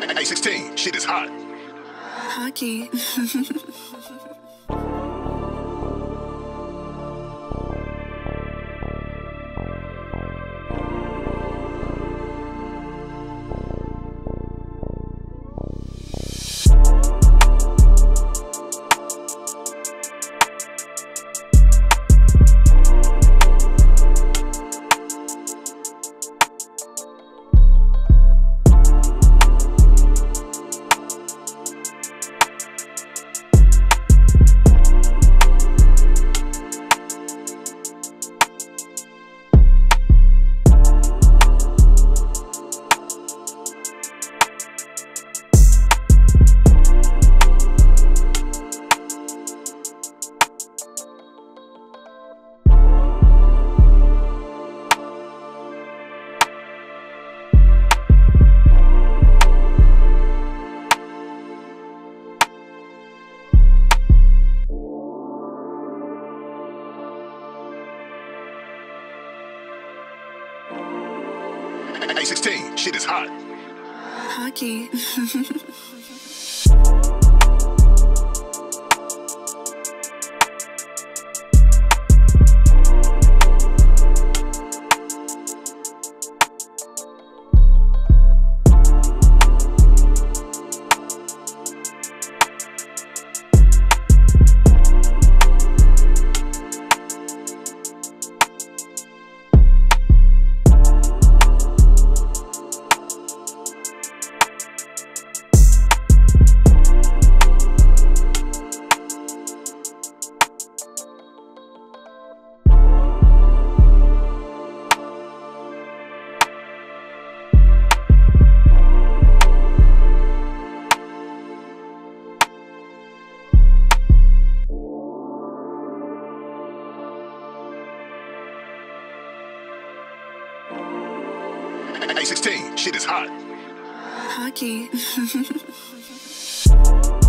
Hey, 16, shit is hot. Hawky. Hey, 16, shit is hot. Hawky. 16, shit is hot. Hawky.